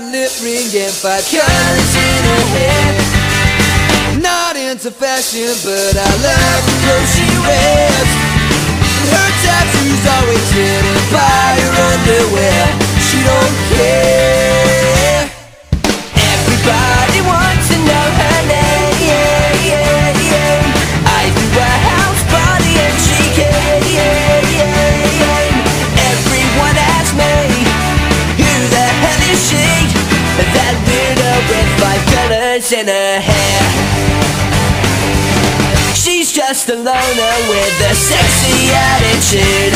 Lip ring and five colors in her hair Not into fashion, but I love the clothes she wears. In her hair. She's just a loner with a sexy attitude.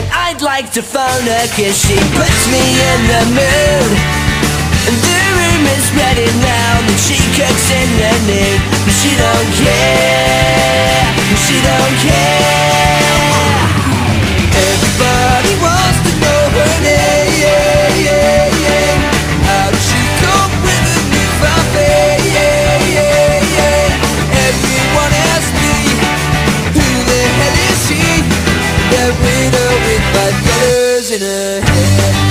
And I'd like to phone her cause she puts me in the mood. And the room is ready now that she cooks in the nude. But she don't care, she don't care The head.